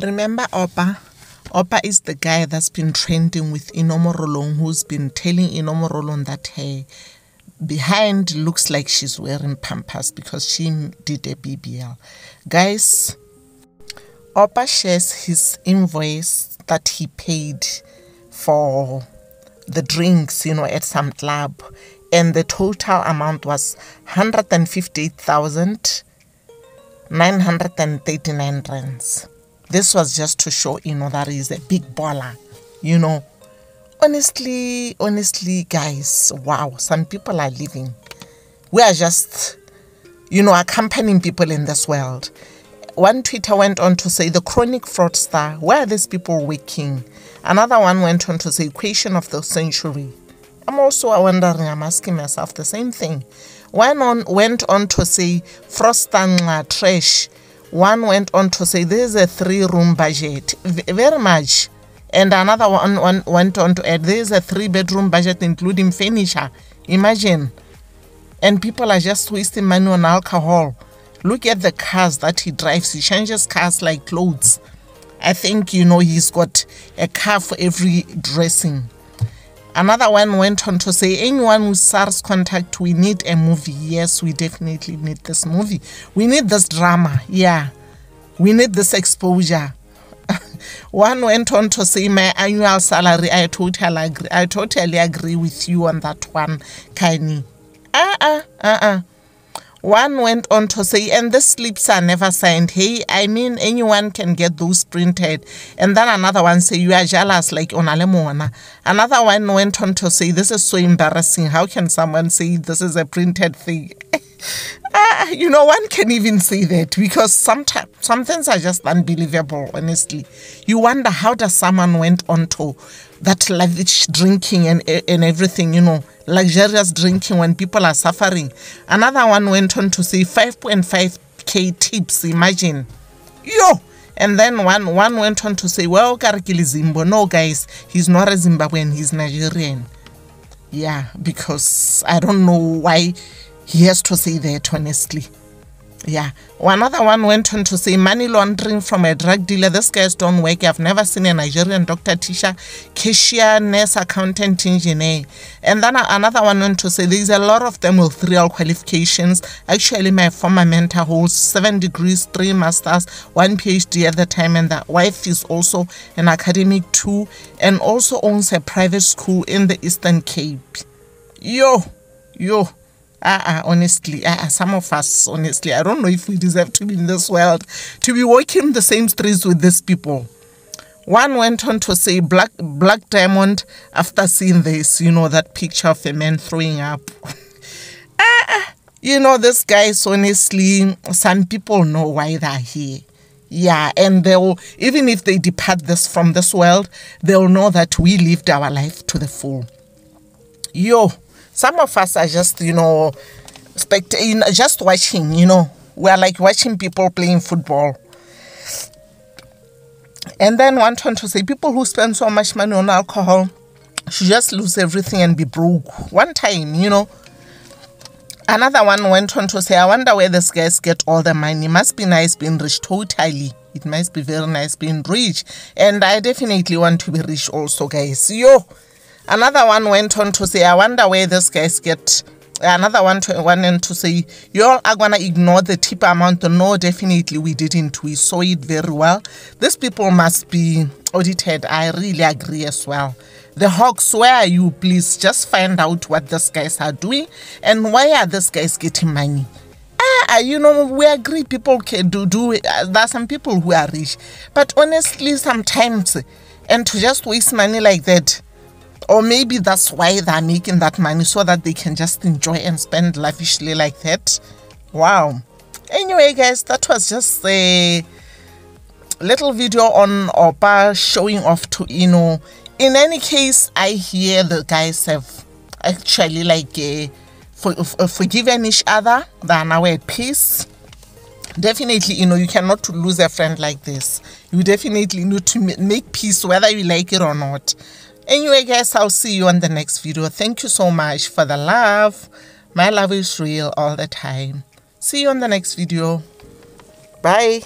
Remember Opa? Opa is the guy that's been trending with Inno Morolong, who's been telling Inno Morolong that her behind looks like she's wearing pampers because she did a BBL. Guys, Opa shares his invoice that he paid for the drinks, you know, at some club, and the total amount was 158,939 rands. This was just to show, you know, that he's a big baller, you know. Honestly, honestly, guys, wow, some people are living. We are just, you know, accompanying people in this world. One Twitter went on to say, the chronic fraudster, where are these people working? Another one went on to say, equation of the century. I'm also wondering, I'm asking myself the same thing. One on, went on to say, frostangla trash one went on to say there is a three room budget, very much. And another one, one went on to add there is a three bedroom budget including furniture. Imagine. And people are just wasting money on alcohol. Look at the cars that he drives. He changes cars like clothes. I think, you know, he's got a car for every dressing. Another one went on to say, anyone with SARS contact, we need a movie. Yes, we definitely need this movie. We need this drama. Yeah. We need this exposure. one went on to say, my annual salary, I totally agree. I totally agree with you on that one, Kaini. Uh-uh, uh-uh. One went on to say, and the slips are never signed. Hey, I mean, anyone can get those printed. And then another one say, you are jealous like Onalemona. Another one went on to say, this is so embarrassing. How can someone say this is a printed thing? uh, you know, one can even say that because sometimes some things are just unbelievable, honestly. You wonder how does someone went on to that lavish drinking and, and everything, you know, luxurious drinking when people are suffering. Another one went on to say 5.5k tips, imagine. Yo! And then one, one went on to say, well, Karakili Zimbo. No, guys, he's not a Zimbabwean, he's Nigerian. Yeah, because I don't know why he has to say that, honestly. Yeah. Another one went on to say money laundering from a drug dealer. This guys don't work. I've never seen a Nigerian doctor, teacher, cashier, nurse, accountant, engineer. And then another one went to say there's a lot of them with real qualifications. Actually, my former mentor holds seven degrees, three masters, one PhD at the time, and the wife is also an academic too, and also owns a private school in the Eastern Cape. Yo, yo. Uh, uh, honestly, uh, some of us, honestly, I don't know if we deserve to be in this world, to be walking the same streets with these people. One went on to say, Black, Black Diamond, after seeing this, you know, that picture of a man throwing up. uh, you know, this guys, honestly, some people know why they're here. Yeah, and they'll, even if they depart this from this world, they'll know that we lived our life to the full. Yo, some of us are just, you know, spectating, just watching, you know. We are like watching people playing football. And then one turn to say people who spend so much money on alcohol should just lose everything and be broke. One time, you know. Another one went on to say, I wonder where these guys get all the money. It must be nice being rich totally. It must be very nice being rich. And I definitely want to be rich also, guys. Yo, Another one went on to say, I wonder where these guys get. Another one to, went on to say, you all are going to ignore the tip amount. No, definitely we didn't. We saw it very well. These people must be audited. I really agree as well. The Hawks, where are you? Please just find out what these guys are doing and why are these guys getting money. Ah, you know, we agree people can do, do uh, there are some people who are rich. But honestly, sometimes, and to just waste money like that, or maybe that's why they're making that money so that they can just enjoy and spend lavishly like that. Wow. Anyway, guys, that was just a little video on Opa showing off to Inno. In any case, I hear the guys have actually like for, for, forgiven each other. They are now at peace. Definitely, you know, you cannot lose a friend like this. You definitely need to make peace whether you like it or not. Anyway, guys, I'll see you on the next video. Thank you so much for the love. My love is real all the time. See you on the next video. Bye.